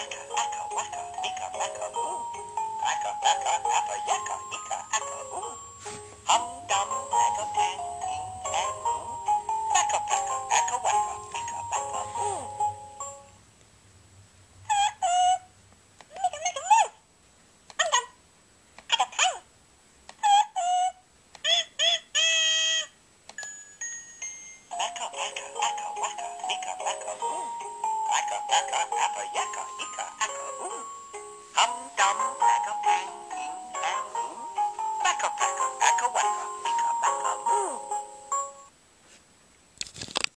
aka, aka, waka, ika, baka, ooh. Aka, aka, appa, yaka, ika, aka, ooh. Hum, dum, aka, pan, ting, and ooh. Baka, baka, aka, waka, ika, baka, ooh. Baka, baka, aka, waka, ika, baka, ooh. Aka, aka, appa, yaka, ika, aka,